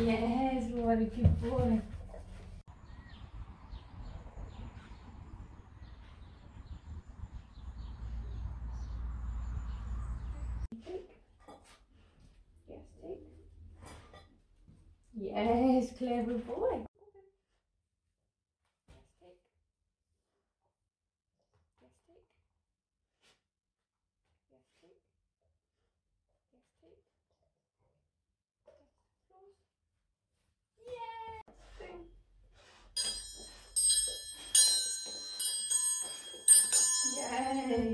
Yes, what a good boy. Yes, take. Yes, clever boy. Yay!